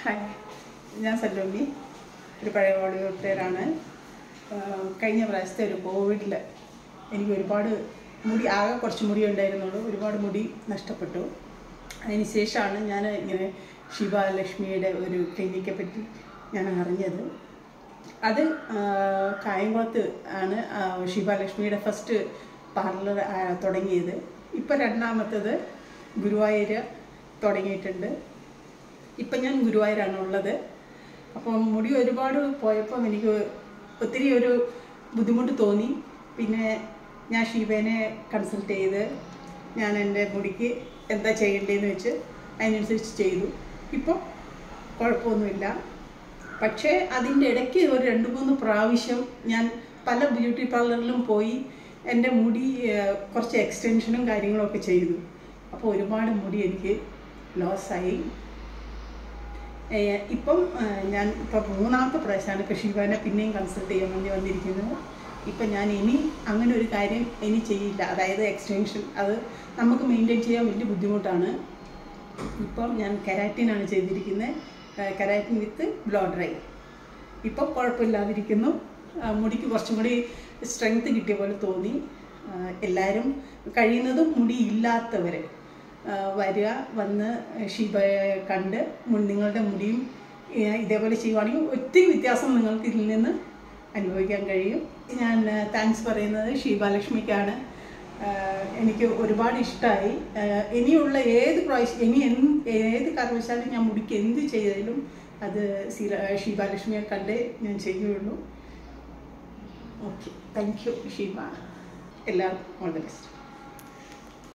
Hi ഞാൻ സല്ലോമി ഒരു പഴയ പേരാണ് കഴിഞ്ഞ പ്രാവശ്യത്തെ ഒരു കോവിഡിൽ എനിക്ക് ഒരുപാട് മുടി ആകെ കുറച്ച് മുടി ഉണ്ടായിരുന്നുള്ളൂ. ഒരുപാട് മുടി നഷ്ടപ്പെട്ടു. അതിന് ശേഷമാണ് ഞാൻ ഇങ്ങനെ ശിവലക്ഷ്മിയുടെ ഒരു ക്ലിനിക്കെ പറ്റി ഞാൻ അറിഞ്ഞത്. അത് കായംകുളത്ത് ആണ് ശിവലക്ഷ്മിയുടെ ഫസ്റ്റ് പാർലർ തുടങ്ങിയത്. ഇപ്പം രണ്ടാമത്തത് ഗുരുവായൂർ തുടങ്ങിയിട്ടുണ്ട്. ഇപ്പം ഞാൻ ഗുരുവായൂരാണ് ഉള്ളത്. അപ്പം മുടി ഒരുപാട് പോയപ്പം എനിക്ക് ഒത്തിരി ഒരു ബുദ്ധിമുട്ട് തോന്നി. പിന്നെ ഞാൻ ഷീബേനെ കൺസൾട്ട് ചെയ്ത് ഞാൻ എന്റെ മുടിക്ക് എന്താ ചെയ്യേണ്ടതെന്ന് വെച്ച് അതിനനുസരിച്ച് ചെയ്തു. ഇപ്പം കുഴപ്പമൊന്നുമില്ല. പക്ഷേ അതിന്റെ ഇടയ്ക്ക് ഒരു രണ്ട് മൂന്ന് പ്രാവശ്യം ഞാൻ പല ബ്യൂട്ടി പാർലറിലും പോയി എന്റെ മുടി കുറച്ച് എക്സ്റ്റൻഷനും കാര്യങ്ങളൊക്കെ ചെയ്തു. അപ്പോൾ ഒരുപാട് മുടി എനിക്ക് ലോസ് ഏഹ് ഇപ്പം ഞാൻ ഇപ്പം മൂന്നാമത്തെ പ്രാവശ്യമാണ് കൃഷിഭവനെ പിന്നെയും കൺസൾട്ട് ചെയ്യാൻ വേണ്ടി വന്നിരിക്കുന്നത്. ഇപ്പം ഞാൻ ഇനി അങ്ങനെ ഒരു കാര്യം ഇനി ചെയ്യില്ല. അതായത് എക്സ്റ്റൻഷൻ അത് നമുക്ക് മെയിന്റെയിൻ ചെയ്യാൻ വലിയ ബുദ്ധിമുട്ടാണ്. ഇപ്പം ഞാൻ കെരാറ്റിനാണ് ചെയ്തിരിക്കുന്നത്. കെരാറ്റിൻ വിത്ത് ബ്ലോ ഡ്രൈ ഇപ്പം കുഴപ്പമില്ലാതിരിക്കുന്നു. മുടിക്ക് കുറച്ചും കൂടി സ്ട്രെങ്ത് കിട്ടിയ പോലെ തോന്നി. എല്ലാവരും കഴിയുന്നതും മുടി വരിക വന്ന് ഷീബയെ കണ്ട് നിങ്ങളുടെ മുടിയും ഇതേപോലെ ചെയ്യുവാണെങ്കിൽ ഒത്തിരി വ്യത്യാസം നിങ്ങൾക്ക് ഇതിൽ നിന്ന് അനുഭവിക്കാൻ കഴിയും. ഞാൻ താങ്ക്സ് പറയുന്നത് ഷീബാലക്ഷ്മിക്കാണ്. എനിക്ക് ഒരുപാട് ഇഷ്ടമായി ഇനിയുള്ള ഏത് പ്രാവശ്യം ഇനി എന്ത് ഏത് കാരണവശാലും ഞാൻ മുടിക്ക് എന്ത് ചെയ്താലും അത് സീല ഷീബാലക്ഷ്മിയെ കണ്ടേ ഞാൻ ചെയ്യുകയുള്ളൂ ഓക്കെ. Thank you Sheeba. എല്ലാവർക്കും ഓൾ ദ ബെസ്റ്റ്.